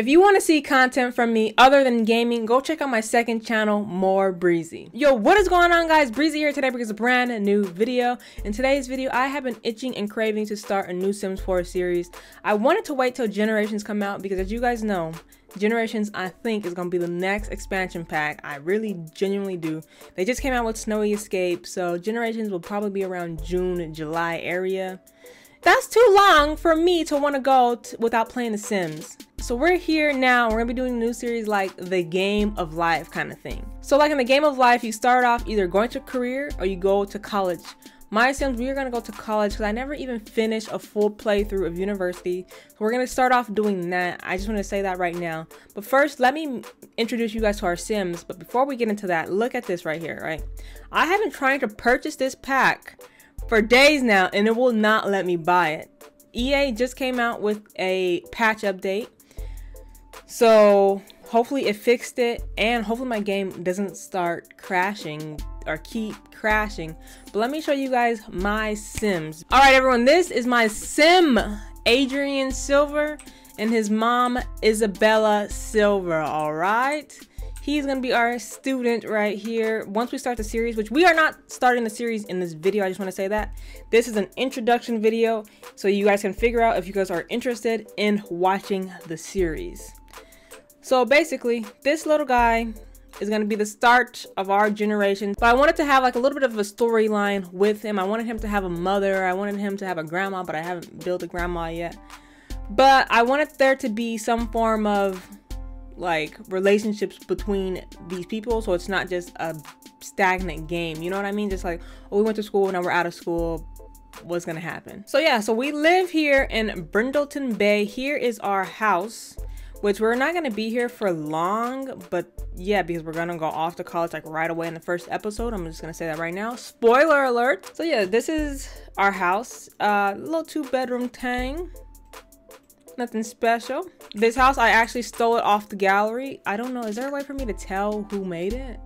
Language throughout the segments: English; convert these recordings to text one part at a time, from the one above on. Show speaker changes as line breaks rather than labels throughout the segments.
If you want to see content from me other than gaming, go check out my second channel, More Breezy. Yo, what is going on guys? Breezy here today because a brand new video. In today's video, I have been itching and craving to start a new Sims 4 series. I wanted to wait till Generations come out because as you guys know, Generations, I think, is going to be the next expansion pack. I really genuinely do. They just came out with Snowy Escape, so Generations will probably be around June, July area. That's too long for me to want to go without playing The Sims. So we're here now, we're gonna be doing a new series like the game of life kind of thing. So like in the game of life, you start off either going to a career or you go to college. My Sims, we are gonna go to college because I never even finished a full playthrough of university. So we're gonna start off doing that. I just want to say that right now. But first, let me introduce you guys to our Sims. But before we get into that, look at this right here, right? I have been trying to purchase this pack for days now and it will not let me buy it. EA just came out with a patch update so hopefully it fixed it and hopefully my game doesn't start crashing or keep crashing. But let me show you guys my Sims. All right, everyone, this is my Sim, Adrian Silver and his mom, Isabella Silver, all right? He's gonna be our student right here. Once we start the series, which we are not starting the series in this video, I just wanna say that. This is an introduction video, so you guys can figure out if you guys are interested in watching the series. So basically, this little guy is going to be the start of our generation. But I wanted to have like a little bit of a storyline with him. I wanted him to have a mother. I wanted him to have a grandma, but I haven't built a grandma yet. But I wanted there to be some form of like relationships between these people so it's not just a stagnant game. You know what I mean? Just like, oh, we went to school, now we're out of school. What's gonna happen? So yeah, so we live here in Brindleton Bay. Here is our house which we're not gonna be here for long, but yeah, because we're gonna go off to college like right away in the first episode. I'm just gonna say that right now. Spoiler alert. So yeah, this is our house. Uh, little two bedroom tang. Nothing special. This house, I actually stole it off the gallery. I don't know, is there a way for me to tell who made it?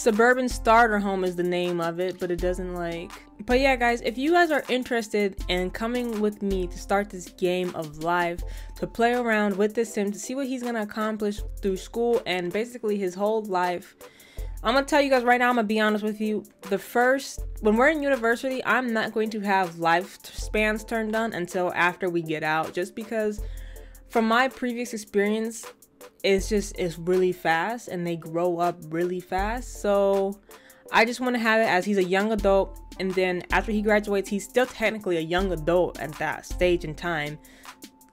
Suburban Starter Home is the name of it, but it doesn't like but yeah guys if you guys are interested in coming with me to start this game of life to play around with this sim to see what he's gonna accomplish through school and basically his whole life i'm gonna tell you guys right now i'm gonna be honest with you the first when we're in university i'm not going to have lifespans turned on until after we get out just because from my previous experience it's just it's really fast and they grow up really fast so I just want to have it as he's a young adult, and then after he graduates, he's still technically a young adult at that stage in time.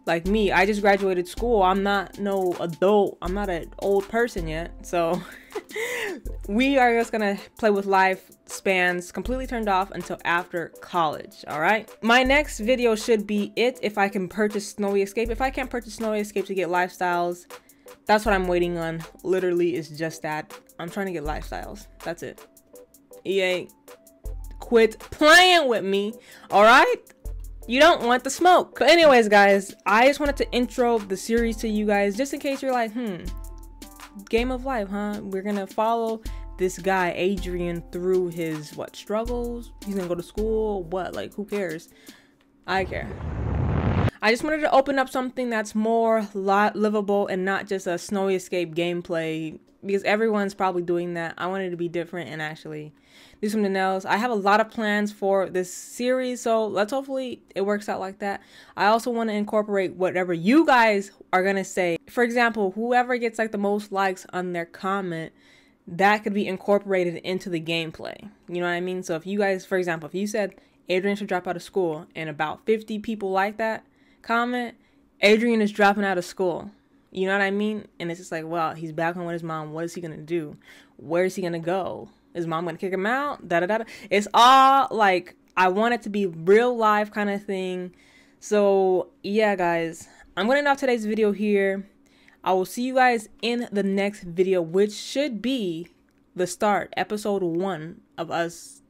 Like me, I just graduated school. I'm not no adult. I'm not an old person yet. So we are just gonna play with life spans completely turned off until after college. All right. My next video should be it if I can purchase Snowy Escape. If I can't purchase Snowy Escape to get lifestyles, that's what I'm waiting on. Literally, it's just that. I'm trying to get lifestyles. That's it. EA, quit playing with me, all right? You don't want the smoke. But anyways, guys, I just wanted to intro the series to you guys just in case you're like, hmm, game of life, huh? We're gonna follow this guy Adrian through his what struggles. He's gonna go to school. What? Like, who cares? I care. I just wanted to open up something that's more livable and not just a snowy escape gameplay because everyone's probably doing that. I wanted to be different and actually do something else. I have a lot of plans for this series, so let's hopefully it works out like that. I also want to incorporate whatever you guys are going to say. For example, whoever gets like the most likes on their comment, that could be incorporated into the gameplay. You know what I mean? So if you guys, for example, if you said Adrian should drop out of school and about 50 people like that comment, Adrian is dropping out of school. You know what I mean? And it's just like, well, he's back home with his mom. What is he gonna do? Where is he gonna go? Is mom gonna kick him out? Da da da. It's all like I want it to be real life kind of thing. So yeah, guys, I'm gonna end off today's video here. I will see you guys in the next video, which should be the start, episode one of us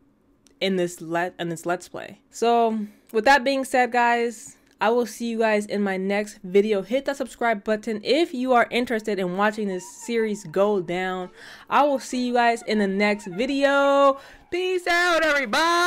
in this let in this let's play. So with that being said, guys, I will see you guys in my next video. Hit that subscribe button if you are interested in watching this series go down. I will see you guys in the next video. Peace out, everybody!